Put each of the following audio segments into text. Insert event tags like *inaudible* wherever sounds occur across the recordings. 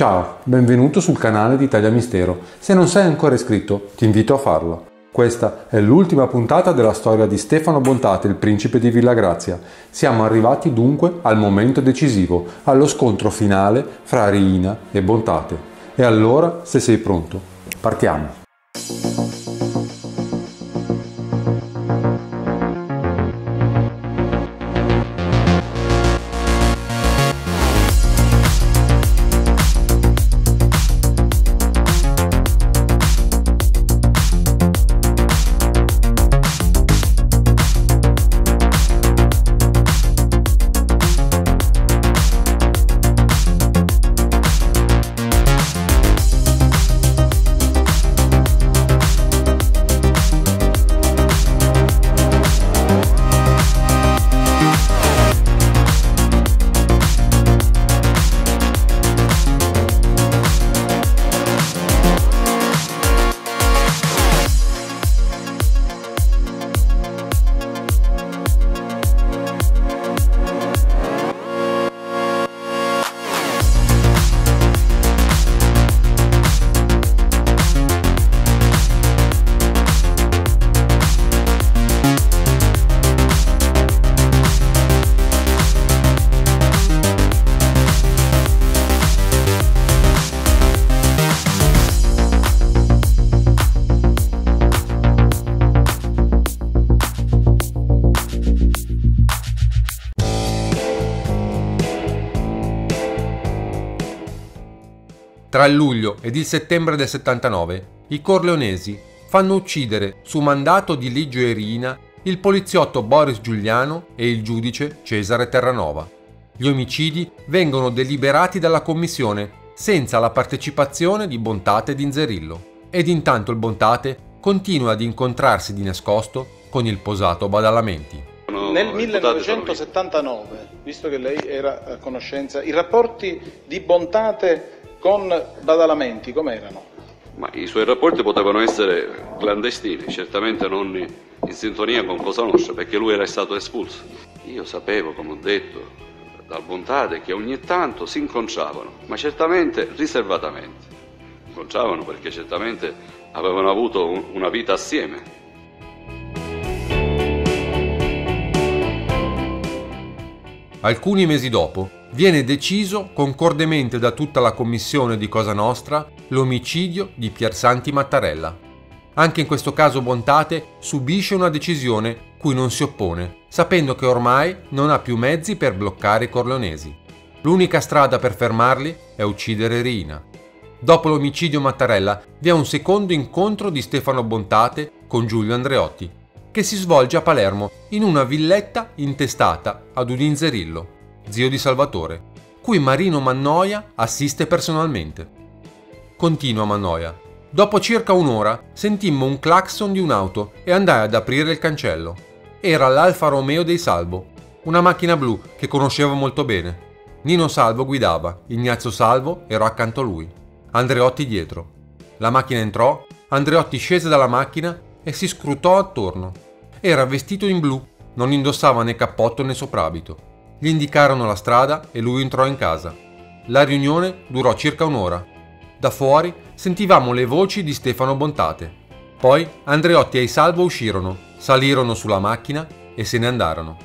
Ciao, benvenuto sul canale di Italia Mistero. Se non sei ancora iscritto, ti invito a farlo. Questa è l'ultima puntata della storia di Stefano Bontate, il principe di Villagrazia. Siamo arrivati dunque al momento decisivo, allo scontro finale fra Riina e Bontate. E allora, se sei pronto, partiamo. Tra il luglio ed il settembre del 79 i corleonesi fanno uccidere su mandato di Ligio Erina il poliziotto Boris Giuliano e il giudice Cesare Terranova. Gli omicidi vengono deliberati dalla commissione senza la partecipazione di Bontate ed Inzerillo ed intanto il Bontate continua ad incontrarsi di nascosto con il posato Badalamenti. Nel 1979, visto che lei era a conoscenza, i rapporti di Bontate con Badalamenti com'erano? Ma i suoi rapporti potevano essere clandestini, certamente non in sintonia con Cosa Nostra, perché lui era stato espulso. Io sapevo, come ho detto, dal Bontate che ogni tanto si incontravano, ma certamente riservatamente. Incontravano perché certamente avevano avuto una vita assieme. Alcuni mesi dopo, viene deciso concordemente da tutta la commissione di Cosa Nostra l'omicidio di Piersanti Mattarella. Anche in questo caso Bontate subisce una decisione cui non si oppone, sapendo che ormai non ha più mezzi per bloccare i corleonesi. L'unica strada per fermarli è uccidere Rina. Dopo l'omicidio Mattarella vi è un secondo incontro di Stefano Bontate con Giulio Andreotti, che si svolge a Palermo in una villetta intestata ad un inzerillo zio di Salvatore, cui Marino Mannoia assiste personalmente. Continua Mannoia. Dopo circa un'ora sentimmo un clacson di un'auto e andai ad aprire il cancello. Era l'Alfa Romeo dei Salvo, una macchina blu che conoscevo molto bene. Nino Salvo guidava, Ignazio Salvo era accanto a lui, Andreotti dietro. La macchina entrò, Andreotti scese dalla macchina e si scrutò attorno. Era vestito in blu, non indossava né cappotto né soprabito. Gli indicarono la strada e lui entrò in casa. La riunione durò circa un'ora. Da fuori sentivamo le voci di Stefano Bontate. Poi Andreotti e Salvo uscirono, salirono sulla macchina e se ne andarono.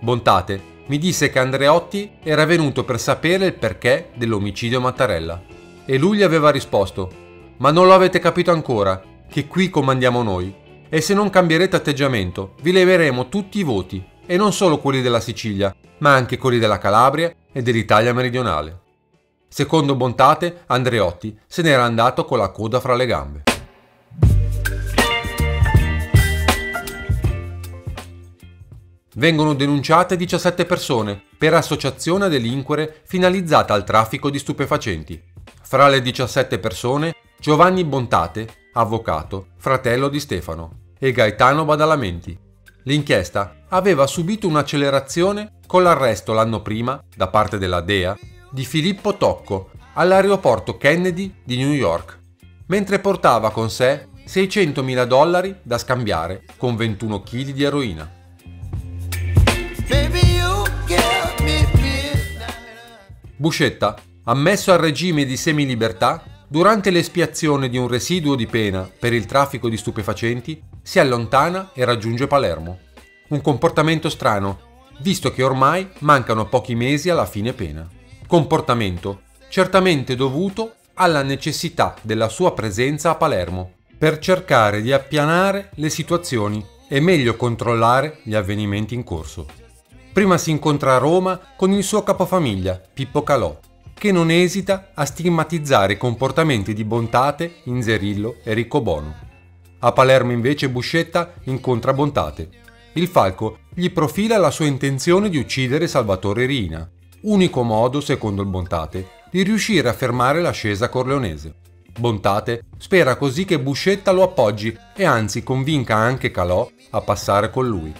Bontate mi disse che Andreotti era venuto per sapere il perché dell'omicidio Mattarella. E lui gli aveva risposto: Ma non lo avete capito ancora, che qui comandiamo noi. E se non cambierete atteggiamento, vi leveremo tutti i voti, e non solo quelli della Sicilia, ma anche quelli della Calabria e dell'Italia meridionale. Secondo Bontate, Andreotti se n'era andato con la coda fra le gambe. Vengono denunciate 17 persone per associazione a delinquere finalizzata al traffico di stupefacenti. Fra le 17 persone Giovanni Bontate, avvocato, fratello di Stefano, e Gaetano Badalamenti, L'inchiesta aveva subito un'accelerazione con l'arresto l'anno prima, da parte della DEA, di Filippo Tocco all'aeroporto Kennedy di New York, mentre portava con sé 600.000 dollari da scambiare con 21 kg di eroina. Buscetta Ammesso al regime di semilibertà, durante l'espiazione di un residuo di pena per il traffico di stupefacenti, si allontana e raggiunge Palermo. Un comportamento strano, visto che ormai mancano pochi mesi alla fine pena. Comportamento certamente dovuto alla necessità della sua presenza a Palermo per cercare di appianare le situazioni e meglio controllare gli avvenimenti in corso. Prima si incontra a Roma con il suo capofamiglia, Pippo Calò, che non esita a stigmatizzare comportamenti di Bontate, Inzerillo e Riccobono. A Palermo invece Buscetta incontra Bontate. Il Falco gli profila la sua intenzione di uccidere Salvatore Rina, unico modo, secondo il Bontate, di riuscire a fermare l'ascesa corleonese. Bontate spera così che Buscetta lo appoggi e anzi convinca anche Calò a passare con lui.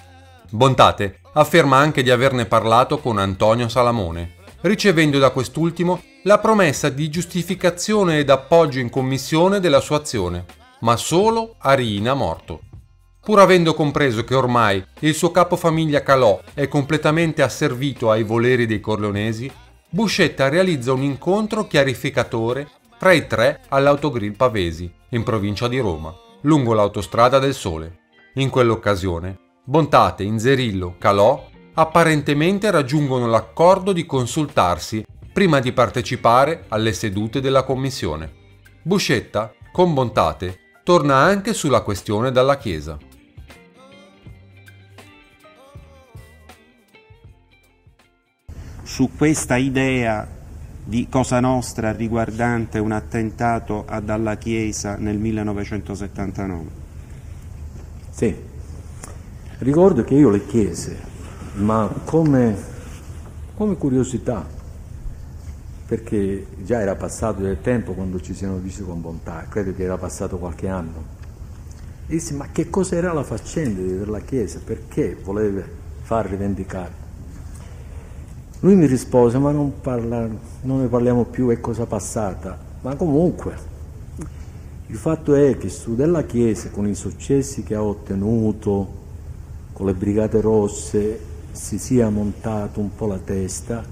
Bontate afferma anche di averne parlato con Antonio Salamone, ricevendo da quest'ultimo la promessa di giustificazione ed appoggio in commissione della sua azione, ma solo a Rina morto. Pur avendo compreso che ormai il suo capofamiglia Calò è completamente asservito ai voleri dei corleonesi, Buscetta realizza un incontro chiarificatore tra i tre all'Autogrill Pavesi, in provincia di Roma, lungo l'autostrada del Sole. In quell'occasione, Bontate, Inzerillo, Calò apparentemente raggiungono l'accordo di consultarsi prima di partecipare alle sedute della commissione. Buscetta, con Bontate, torna anche sulla questione dalla Chiesa. Su questa idea di Cosa Nostra riguardante un attentato a Dalla Chiesa nel 1979. Sì, Ricordo che io le chiesi, ma come, come curiosità, perché già era passato del tempo quando ci siamo visti con bontà, credo che era passato qualche anno. E dissi, ma che cos'era la faccenda della Chiesa? Perché voleva far rivendicare? Lui mi rispose, ma non, parla, non ne parliamo più, è cosa passata. Ma comunque, il fatto è che su della Chiesa, con i successi che ha ottenuto, con le Brigate Rosse si sia montato un po' la testa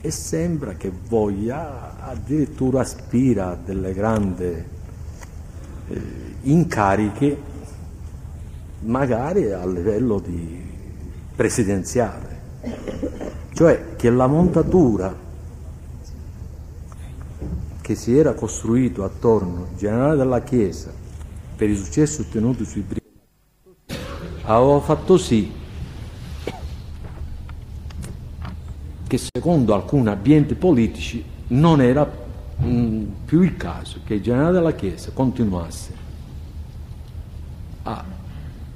e sembra che voglia, addirittura aspira a delle grandi eh, incariche, magari a livello di presidenziale. Cioè che la montatura che si era costruito attorno al generale della Chiesa per i successi ottenuti sui brigati aveva fatto sì che secondo alcuni ambienti politici non era mh, mm, più il caso che il generale della Chiesa continuasse a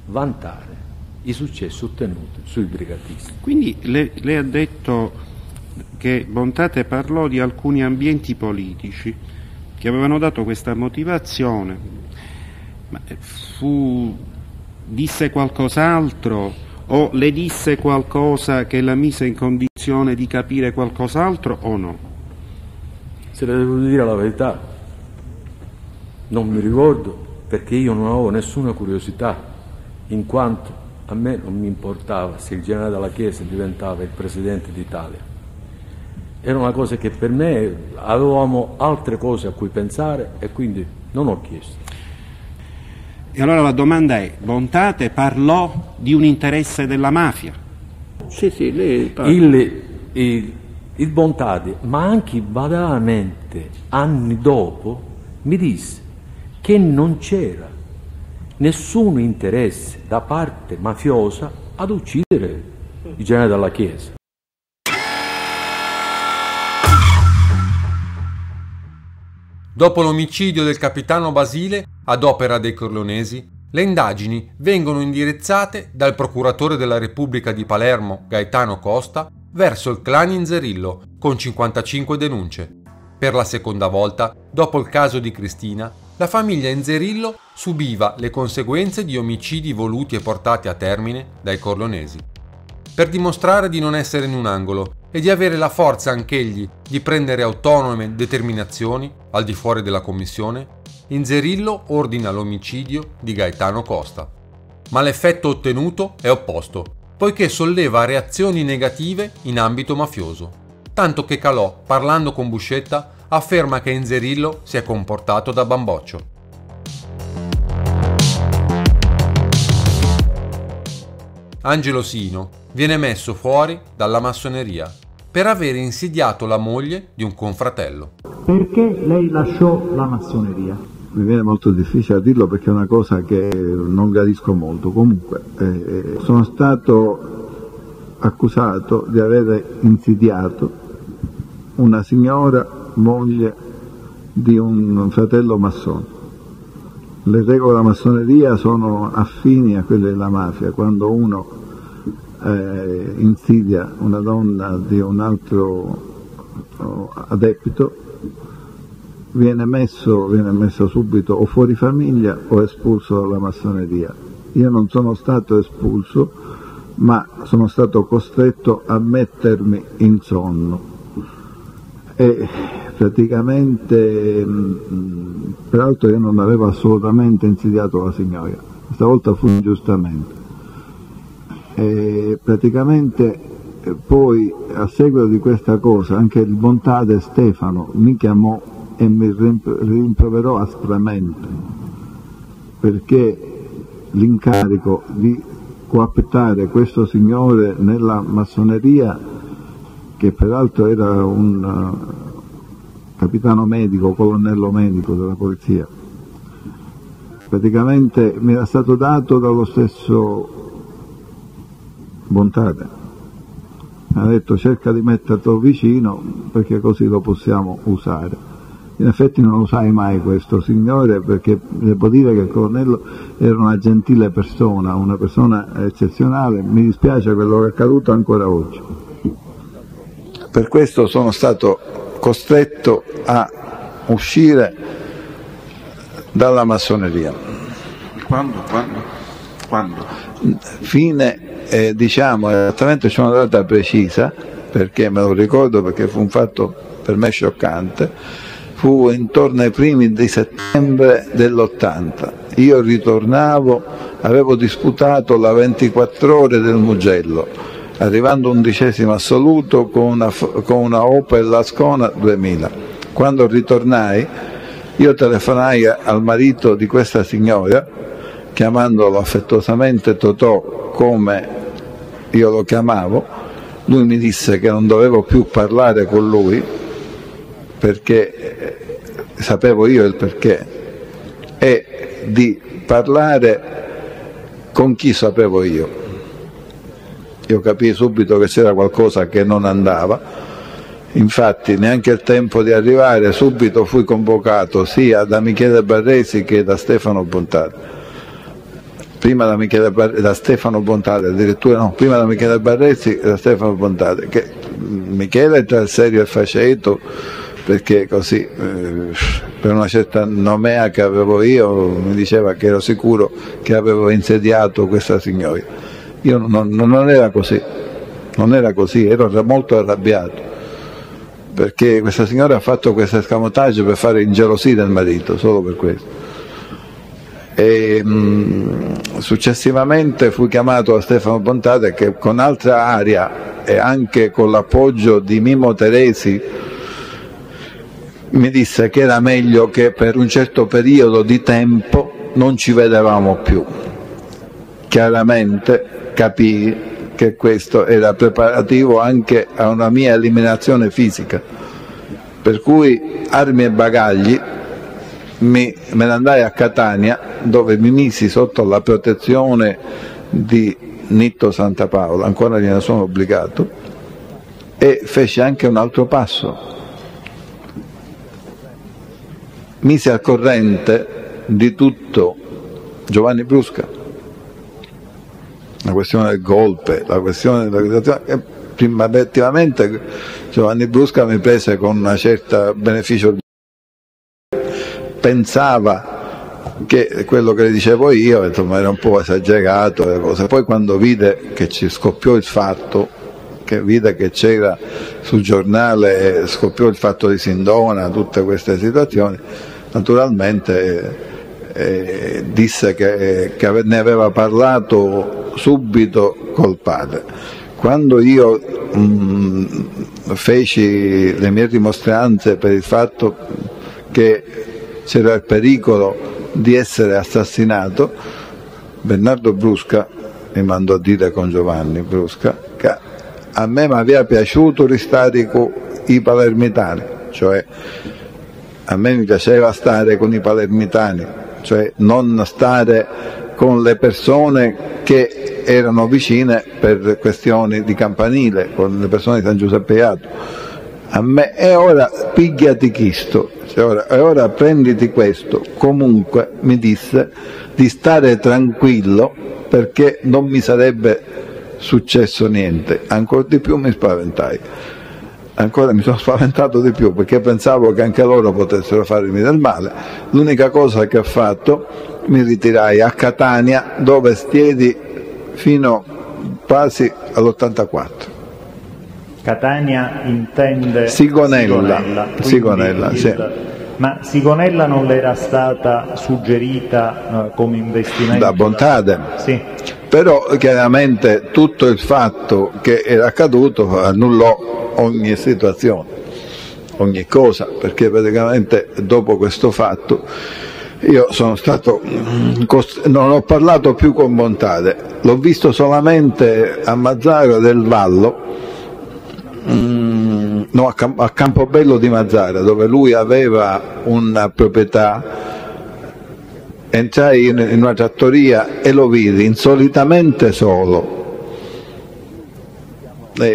vantare i successi ottenuti sui brigatisti. Quindi lei, lei ha detto che Bontate parlò di alcuni ambienti politici che avevano dato questa motivazione, ma fu disse qualcos'altro o le disse qualcosa che la mise in condizione di capire qualcos'altro o no? Se le devo dire la verità, non mi ricordo perché io non avevo nessuna curiosità, in quanto a me non mi importava se il generale della Chiesa diventava il presidente d'Italia. Era una cosa che per me avevamo altre cose a cui pensare e quindi non ho chiesto. E allora la domanda è, Bontate parlò di un interesse della mafia? Sì, sì, lei parla. Il, il, il Bontate, ma anche banalmente anni dopo, mi disse che non c'era nessun interesse da parte mafiosa ad uccidere il generale della Chiesa. Dopo l'omicidio del capitano Basile, ad opera dei corleonesi, le indagini vengono indirizzate dal procuratore della Repubblica di Palermo, Gaetano Costa, verso il clan Inzerillo, con 55 denunce. Per la seconda volta, dopo il caso di Cristina, la famiglia Inzerillo subiva le conseguenze di omicidi voluti e portati a termine dai corleonesi. Per dimostrare di non essere in un angolo e di avere la forza anch'egli di prendere autonome determinazioni al di fuori della commissione, Inzerillo ordina l'omicidio di Gaetano Costa. Ma l'effetto ottenuto è opposto, poiché solleva reazioni negative in ambito mafioso. tanto che Calò, parlando con Buscetta, afferma che Inzerillo si è comportato da bamboccio. Angelo Sino viene messo fuori dalla massoneria per aver insidiato la moglie di un confratello. Perché lei lasciò la massoneria? Mi viene molto difficile dirlo perché è una cosa che non gradisco molto. Comunque, eh, sono stato accusato di aver insidiato una signora moglie di un fratello massone. Le regole della massoneria sono affini a quelle della mafia, quando uno eh, insidia una donna di un altro oh, adepto viene messo, viene messo subito o fuori famiglia o espulso dalla massoneria. Io non sono stato espulso, ma sono stato costretto a mettermi in sonno. E praticamente, mm, peraltro io non avevo assolutamente insidiato la signora, stavolta fu ingiustamente. E praticamente eh, poi a seguito di questa cosa anche il Bontade Stefano mi chiamò e mi rimproverò aspramente perché l'incarico di coaptare questo signore nella massoneria che peraltro era un uh, capitano medico, colonnello medico della polizia praticamente mi era stato dato dallo stesso Bontade. Ha detto cerca di metterlo vicino perché così lo possiamo usare. In effetti non lo sai mai questo signore perché devo dire che il colonnello era una gentile persona, una persona eccezionale, mi dispiace quello che è accaduto ancora oggi. Per questo sono stato costretto a uscire dalla massoneria. Quando? Quando? Quando? Fine eh, diciamo esattamente c'è una data precisa perché me lo ricordo perché fu un fatto per me scioccante fu intorno ai primi di settembre dell'80 io ritornavo avevo disputato la 24 ore del Mugello arrivando undicesimo assoluto con una, con una Opel Ascona 2000 quando ritornai io telefonai al marito di questa signora chiamandolo affettuosamente Totò come io lo chiamavo, lui mi disse che non dovevo più parlare con lui perché eh, sapevo io il perché e di parlare con chi sapevo io. Io capii subito che c'era qualcosa che non andava, infatti neanche il tempo di arrivare subito fui convocato sia da Michele Barresi che da Stefano Bontato prima da, Michele Bar- da Stefano Bontate, addirittura no, prima da Michele Barrezzi e da Stefano Bontate, che Michele tra il serio e il faceto, perché così eh, per una certa nomea che avevo io mi diceva che ero sicuro che avevo insediato questa signora. Io non, non era così, non era così, ero molto arrabbiato perché questa signora ha fatto questo escamotaggio per fare ingelosire il marito, solo per questo. E, mh, successivamente fui chiamato da Stefano Bontate che con altra aria e anche con l'appoggio di Mimo Teresi mi disse che era meglio che per un certo periodo di tempo non ci vedevamo più. Chiaramente capii che questo era preparativo anche a una mia eliminazione fisica, per cui armi e bagagli mi, me ne andai a Catania dove mi misi sotto la protezione di Nitto Santa Paola, ancora gliene sono obbligato, e feci anche un altro passo. Misi al corrente di tutto Giovanni Brusca, la questione del golpe, la questione della prima effettivamente Giovanni Brusca mi prese con una certa beneficio. Pensava che quello che le dicevo io insomma, era un po' esagerato poi quando vide che ci scoppiò il fatto che vide che c'era sul giornale scoppiò il fatto di Sindona tutte queste situazioni naturalmente eh, disse che, che ne aveva parlato subito col padre. Quando io mh, mm, feci le mie dimostranze per il fatto che c'era il pericolo di essere assassinato, Bernardo Brusca mi mandò a dire con Giovanni Brusca che a me mi aveva piaciuto restare con i palermitani, cioè a me mi piaceva stare con i palermitani, cioè non stare con le persone che erano vicine per questioni di campanile, con le persone di San Giuseppe Iato. A me, e ora pigliati chisto, cioè ora, e ora prenditi questo. Comunque mi disse di stare tranquillo perché non mi sarebbe successo niente, ancora di più mi spaventai ancora mi sono *laughs* spaventato di più perché pensavo che anche loro potessero farmi del male. L'unica cosa che ho fatto, mi ritirai a Catania dove stiedi fino quasi all'84. Catania intende Sigonella, Sigonella, Sigonella il, sì. Ma Sigonella non le era stata suggerita uh, come investimento? Da Bontade. Sì. Però chiaramente tutto il fatto che era accaduto annullò ogni situazione, ogni cosa, perché praticamente dopo questo fatto io sono stato, non ho parlato più con Montade, l'ho visto solamente a Mazzara del Vallo, mm, no, a Campobello di Mazzara, dove lui aveva una proprietà entrai in una trattoria e lo vidi insolitamente solo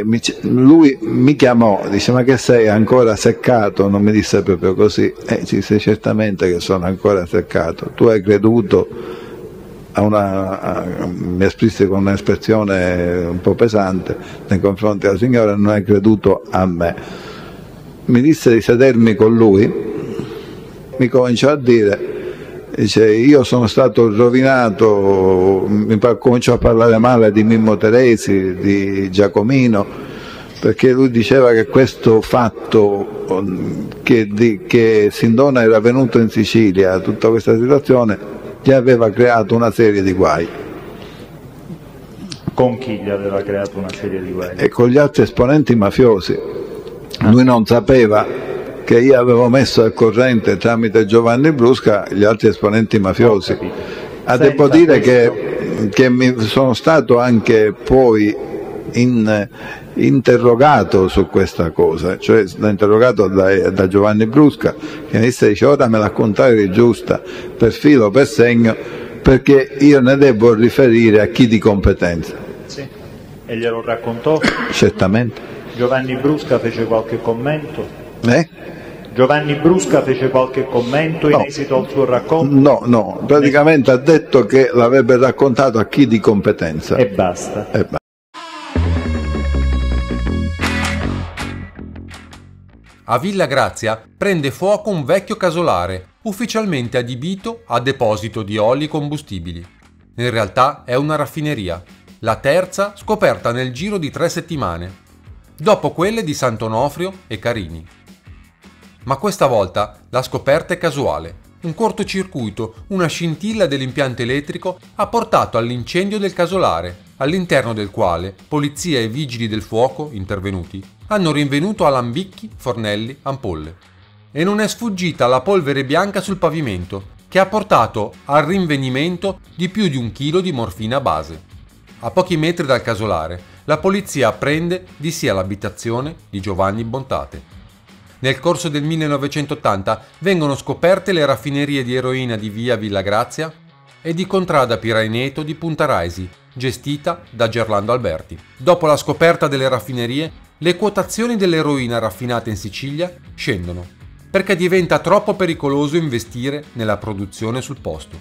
mi, lui mi chiamò, dice ma che sei ancora seccato? Non mi disse proprio così, eh, disse certamente che sono ancora seccato, tu hai creduto a una, a, mi espresse con un'espressione un po' pesante nei confronti della signora, non hai creduto a me. Mi disse di sedermi con lui, mi cominciò a dire Dice, io sono stato rovinato, mi cominciò a parlare male di Mimmo Teresi, di Giacomino, perché lui diceva che questo fatto che, di, che Sindona era venuto in Sicilia, tutta questa situazione, gli aveva creato una serie di guai. Con chi gli aveva creato una serie di guai? E con gli altri esponenti mafiosi. Lui non sapeva che io avevo messo al corrente tramite Giovanni Brusca gli altri esponenti mafiosi. Ah, devo dire che, che, mi sono stato anche poi in, interrogato su questa cosa, cioè interrogato da, da, Giovanni Brusca che mi disse dice ora me la contrario giusta per filo per segno perché io ne devo riferire a chi di competenza. Sì. E glielo raccontò? Certamente. Giovanni Brusca fece qualche commento? Eh? Giovanni Brusca fece qualche commento no, in esito al suo racconto? No, no, praticamente ha detto che l'avrebbe raccontato a chi di competenza. E basta. E basta. A Villa Grazia prende fuoco un vecchio casolare, ufficialmente adibito a deposito di oli combustibili. In realtà è una raffineria, la terza scoperta nel giro di tre settimane, dopo quelle di Sant'Onofrio e Carini ma questa volta la scoperta è casuale. Un cortocircuito, una scintilla dell'impianto elettrico ha portato all'incendio del casolare, all'interno del quale polizia e vigili del fuoco, intervenuti, hanno rinvenuto alambicchi, fornelli, ampolle. E non è sfuggita la polvere bianca sul pavimento, che ha portato al rinvenimento di più di un chilo di morfina base. A pochi metri dal casolare, la polizia apprende di sia l'abitazione di Giovanni Bontate. Nel corso del 1980 vengono scoperte le raffinerie di eroina di via Villa Grazia e di Contrada Piraineto di Punta Raisi, gestita da Gerlando Alberti. Dopo la scoperta delle raffinerie, le quotazioni dell'eroina raffinata in Sicilia scendono, perché diventa troppo pericoloso investire nella produzione sul posto.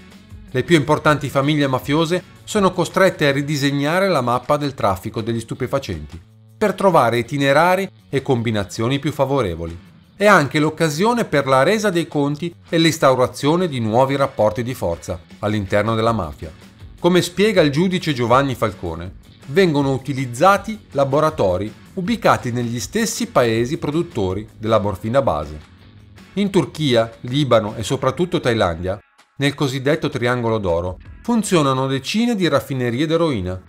Le più importanti famiglie mafiose sono costrette a ridisegnare la mappa del traffico degli stupefacenti per trovare itinerari e combinazioni più favorevoli. È anche l'occasione per la resa dei conti e l'instaurazione di nuovi rapporti di forza all'interno della mafia. Come spiega il giudice Giovanni Falcone, vengono utilizzati laboratori ubicati negli stessi paesi produttori della morfina base. In Turchia, Libano e soprattutto Thailandia, nel cosiddetto Triangolo d'Oro, funzionano decine di raffinerie d'eroina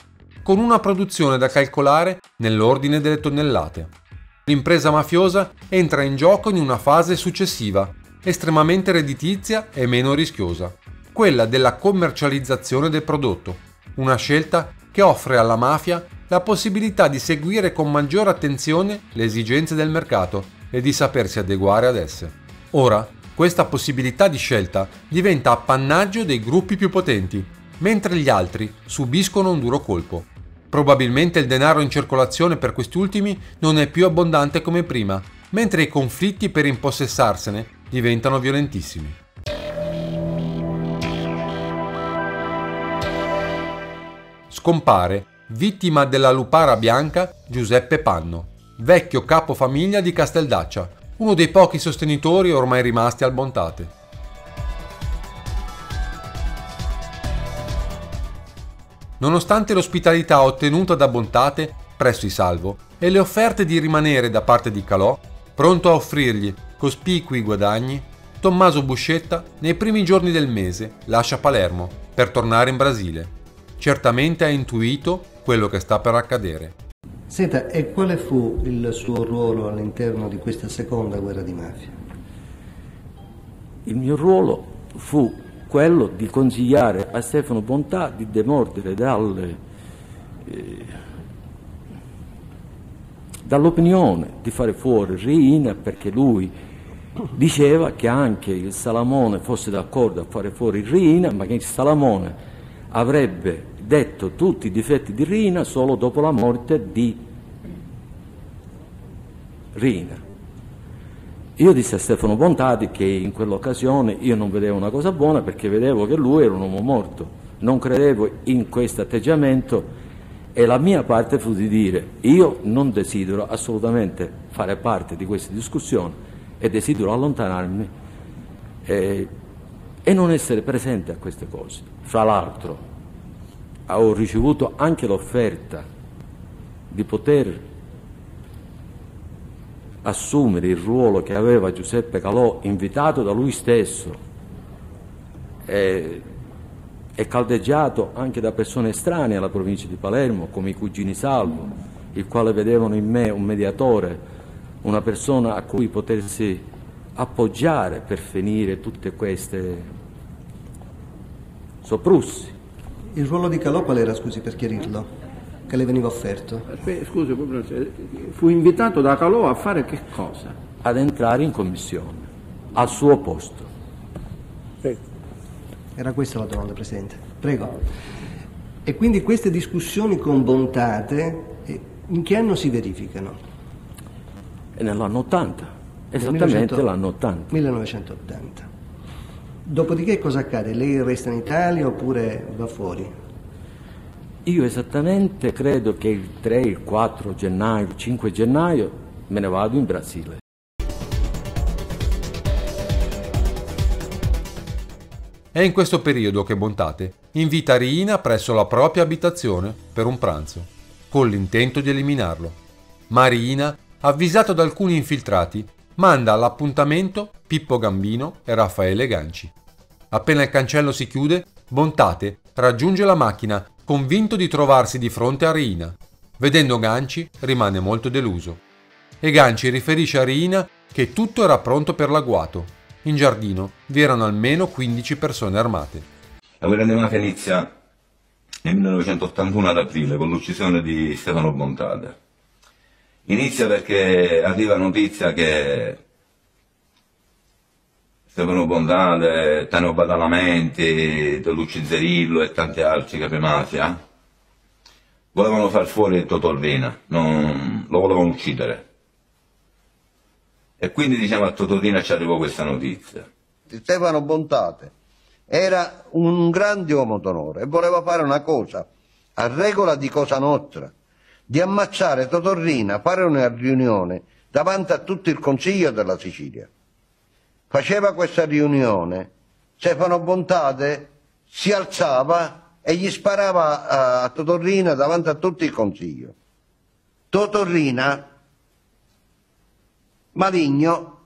con una produzione da calcolare nell'ordine delle tonnellate. L'impresa mafiosa entra in gioco in una fase successiva, estremamente redditizia e meno rischiosa, quella della commercializzazione del prodotto, una scelta che offre alla mafia la possibilità di seguire con maggiore attenzione le esigenze del mercato e di sapersi adeguare ad esse. Ora, questa possibilità di scelta diventa appannaggio dei gruppi più potenti, mentre gli altri subiscono un duro colpo. Probabilmente il denaro in circolazione per questi ultimi non è più abbondante come prima, mentre i conflitti per impossessarsene diventano violentissimi. Scompare, vittima della lupara bianca, Giuseppe Panno, vecchio capofamiglia di Casteldaccia, uno dei pochi sostenitori ormai rimasti al Bontate. Nonostante l'ospitalità ottenuta da Bontate presso i Salvo e le offerte di rimanere da parte di Calò, pronto a offrirgli cospicui guadagni, Tommaso Buscetta nei primi giorni del mese lascia Palermo per tornare in Brasile. Certamente ha intuito quello che sta per accadere. Senta, e quale fu il suo ruolo all'interno di questa seconda guerra di mafia? Il mio ruolo fu quello di consigliare a Stefano Bontà di demordere dalle, eh, dall'opinione di fare fuori Riina perché lui diceva che anche il Salamone fosse d'accordo a fare fuori Riina ma che il Salamone avrebbe detto tutti i difetti di Rina solo dopo la morte di Rina. Io dissi a Stefano Bontati che in quell'occasione io non vedevo una cosa buona perché vedevo che lui era un uomo morto, non credevo in questo atteggiamento e la mia parte fu di dire io non desidero assolutamente fare parte di queste discussioni e desidero allontanarmi e, e non essere presente a queste cose. Fra l'altro ho ricevuto anche l'offerta di poter assumere il ruolo che aveva Giuseppe Calò invitato da lui stesso e, e caldeggiato anche da persone estranee alla provincia di Palermo come i cugini Salvo, il quale vedevano in me un mediatore, una persona a cui potersi appoggiare per finire tutte queste soprussi. Il ruolo di Calò qual era, scusi, per chiarirlo? Che le veniva offerto? Scusi, fu invitato da Calò a fare che cosa? Ad entrare in commissione, al suo posto. Prego. Era questa la domanda, Presidente. Prego. E quindi queste discussioni con Bontate eh, in che anno si verificano? Nell'anno 80, esattamente 1900... l'anno 80. 1980. Dopodiché cosa accade? Lei resta in Italia oppure va fuori? Io esattamente credo che il 3, il 4 gennaio, il 5 gennaio me ne vado in Brasile. È in questo periodo che Bontate invita Rina presso la propria abitazione per un pranzo, con l'intento di eliminarlo. Ma Rina, avvisato da alcuni infiltrati, manda all'appuntamento Pippo Gambino e Raffaele Ganci. Appena il cancello si chiude, Bontate raggiunge la macchina convinto di trovarsi di fronte a Rina. Vedendo Ganci rimane molto deluso. E Ganci riferisce a Rina che tutto era pronto per l'agguato. In giardino vi erano almeno 15 persone armate. La guerra di mafia inizia nel 1981 ad aprile con l'uccisione di Stefano Bontate. Inizia perché arriva notizia che Stefano Bondale, Taneo Badalamenti, Luci Zerillo e tanti altri capimafia, volevano far fuori Totò Rina, non, lo volevano uccidere. E quindi diciamo a Totorina ci arrivò questa notizia. Stefano Bontate era un grande uomo d'onore e voleva fare una cosa, a regola di Cosa Nostra, di ammazzare Totorrina, fare una riunione davanti a tutto il Consiglio della Sicilia faceva questa riunione, Stefano Bontate si alzava e gli sparava a Totorrina davanti a tutto il consiglio. Totorrina, maligno,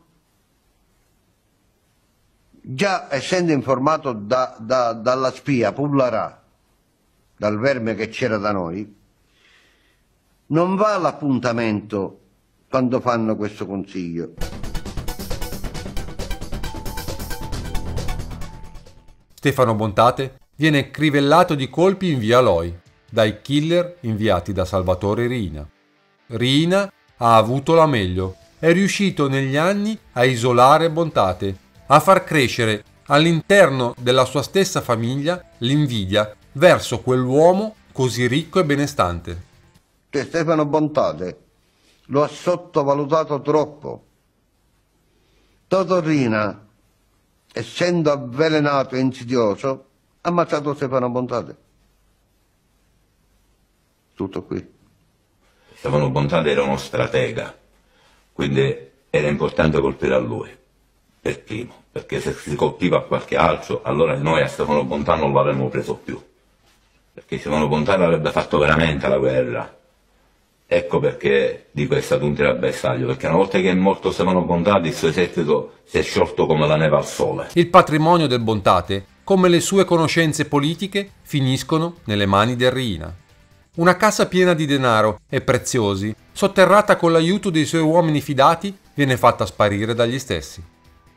già essendo informato da, da, dalla spia Pullarà, dal verme che c'era da noi, non va all'appuntamento quando fanno questo consiglio. Stefano Bontate viene crivellato di colpi in via Loi dai killer inviati da Salvatore Rina. Rina ha avuto la meglio, è riuscito negli anni a isolare Bontate, a far crescere all'interno della sua stessa famiglia l'invidia verso quell'uomo così ricco e benestante. Cioè Stefano Bontate lo ha sottovalutato troppo. Totorrina essendo avvelenato e insidioso, ha ammazzato Stefano Bontate. Tutto qui. Stefano Bontate era uno stratega, quindi era importante colpire a lui, per primo, perché se si colpiva a qualche altro, allora noi a Stefano Bontate non l'avremmo preso più, perché Stefano Bontate avrebbe fatto veramente la guerra Ecco perché dico è stato un tiro bersaglio, perché una volta che è morto Stefano Bontate il suo esercito si è sciolto come la neve al sole. Il patrimonio del Bontate, come le sue conoscenze politiche, finiscono nelle mani del Riina. Una cassa piena di denaro e preziosi, sotterrata con l'aiuto dei suoi uomini fidati, viene fatta sparire dagli stessi.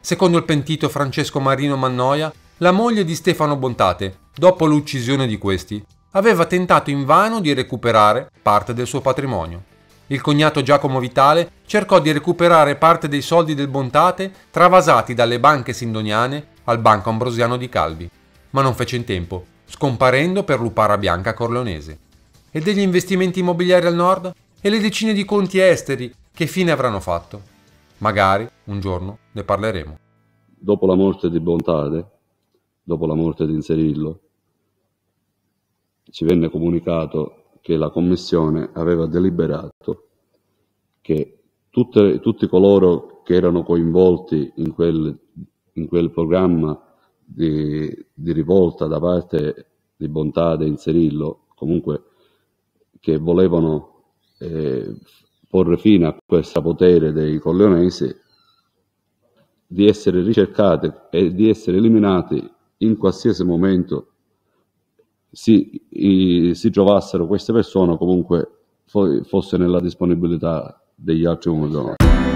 Secondo il pentito Francesco Marino Mannoia, la moglie di Stefano Bontate, dopo l'uccisione di questi, aveva tentato invano di recuperare parte del suo patrimonio. Il cognato Giacomo Vitale cercò di recuperare parte dei soldi del Bontate travasati dalle banche sindoniane al Banco Ambrosiano di Calvi, ma non fece in tempo, scomparendo per Lupara Bianca Corleonese. E degli investimenti immobiliari al nord? E le decine di conti esteri che fine avranno fatto? Magari un giorno ne parleremo. Dopo la morte di Bontate, dopo la morte di Inserillo, ci venne comunicato che la Commissione aveva deliberato che tutte, tutti coloro che erano coinvolti in quel, in quel programma di, di, rivolta da parte di Bontà e Inserillo, comunque che volevano eh, porre fine a questo potere dei colleonesi, di essere ricercati e di essere eliminati in qualsiasi momento si, i, si trovassero queste persone comunque fo, fosse nella disponibilità degli altri uomini